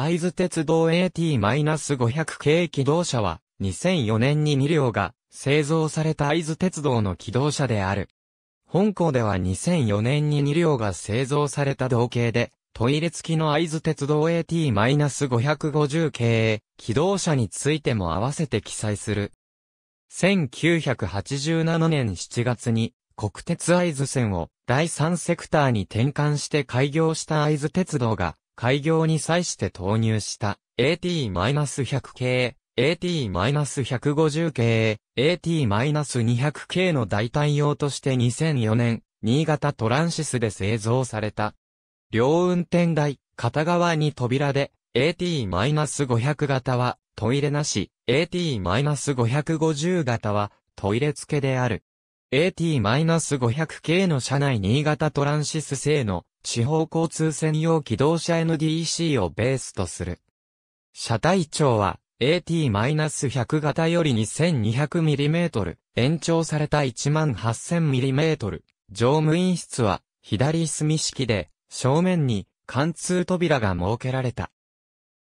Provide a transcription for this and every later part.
会津鉄道 AT-500 系機動車は、2004年に2両が製造された会津鉄道の機動車である。本校では2004年に2両が製造された同型で、トイレ付きの会津鉄道 AT-550 系機動車についても合わせて記載する。1987年7月に国鉄会津線を第3セクターに転換して開業した会津鉄道が開業に際して投入した AT-100 系、AT-150 系、AT-200 系の代替用として2004年、新潟トランシスで製造された。両運転台、片側に扉で、AT-500 型はトイレなし、AT-550 型はトイレ付けである。AT-500 系の車内新型トランシス製の地方交通専用機動車 NDC をベースとする。車体長は AT-100 型より 2200mm 延長された 18000mm 乗務員室は左隅式で正面に貫通扉が設けられた。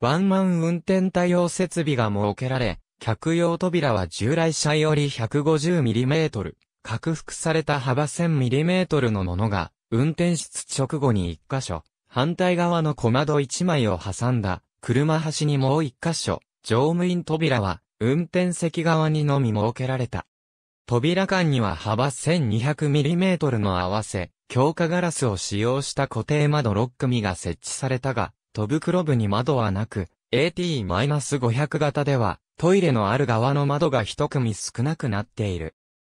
ワンマン運転対応設備が設けられ、客用扉は従来車より 150mm 拡幅された幅 1000mm のものが、運転室直後に1箇所、反対側の小窓1枚を挟んだ、車端にもう1箇所、乗務員扉は、運転席側にのみ設けられた。扉間には幅 1200mm の合わせ、強化ガラスを使用した固定窓6組が設置されたが、戸袋部に窓はなく、AT-500 型では、トイレのある側の窓が1組少なくなっている。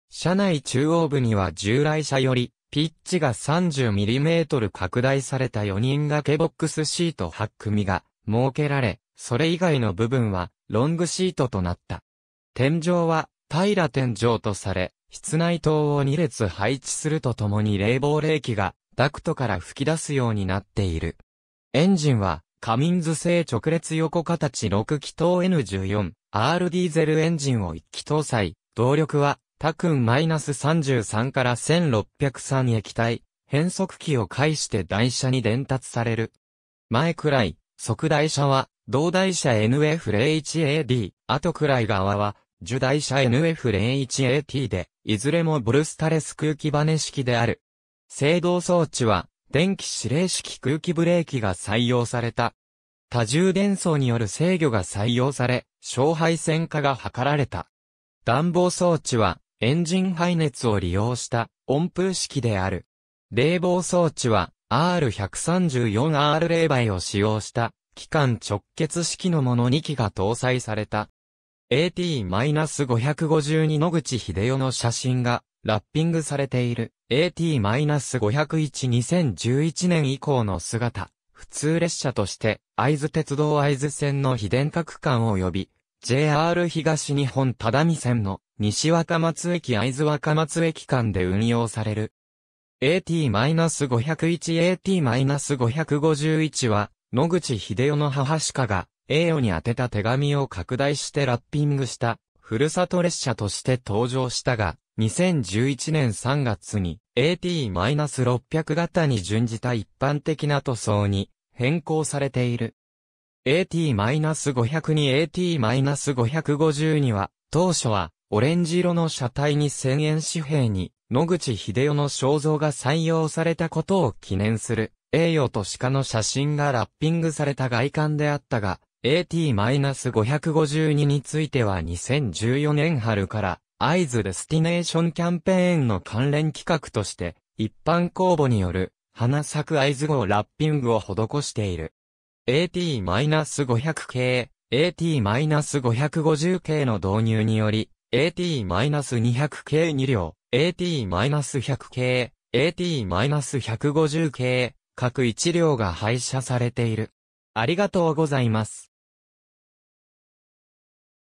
車内中央部には従来車より、ピッチが 30mm 拡大された4人掛けボックスシート8組が設けられ、それ以外の部分はロングシートとなった。天井は平天井とされ、室内灯を2列配置するとともに冷房冷気がダクトから吹き出すようになっている。エンジンはカミンズ製直列横形6気筒 N14RD ゼルエンジンを1気搭載。動力はタクン -33 から1603液体、変速機を介して台車に伝達される。前くらい、側台車は、同台車 NF01AD、後くらい側は、受台車 NF01AT で、いずれもブルスタレス空気バネ式である。制動装置は、電気指令式空気ブレーキが採用された。多重電装による制御が採用され、勝敗線化が図られた。暖房装置は、エンジン排熱を利用した温風式である。冷房装置は R134R 冷媒を使用した機関直結式のもの2機が搭載された。AT-552 野口秀夫の写真がラッピングされている AT-501-2011 年以降の姿。普通列車として会津鉄道会津線の非電化区間及び JR 東日本只見線の西若松駅会津若松駅間で運用される。AT-501 AT-551 は、野口秀夫の母鹿が、栄誉に宛てた手紙を拡大してラッピングした、ふるさと列車として登場したが、2011年3月に AT-600 型に準じた一般的な塗装に変更されている。AT-500 に AT-550 には、当初は、オレンジ色の車体に1000円紙幣に、野口英世の肖像が採用されたことを記念する、栄誉と鹿の写真がラッピングされた外観であったが、AT-552 については2014年春から、会津デスティネーションキャンペーンの関連企画として、一般公募による、花咲くあいづ号ラッピングを施している。AT-500 系、AT-550 系の導入により、AT-200 系2両、AT-100 系、AT-150 系、各1両が廃車されている。ありがとうございます。